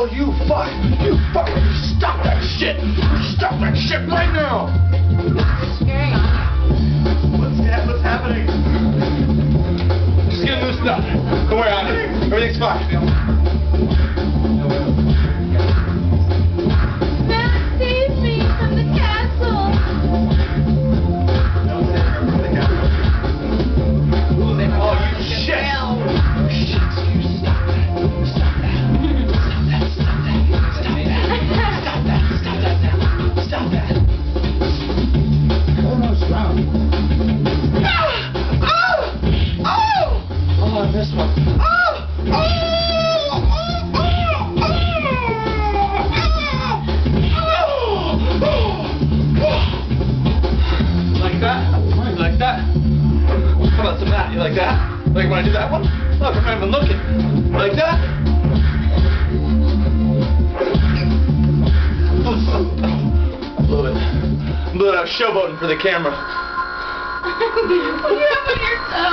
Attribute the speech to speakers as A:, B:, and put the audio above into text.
A: Oh, you fuck! You fuck! Stop that shit! Stop that shit right now! Don't worry, Anna. Everything's fine. That? How about some that? You like that? Like when I do that one? Look, I'm not even looking. Like that? Blew it. Blew it. Was showboating for the camera.
B: what do you have on your toe?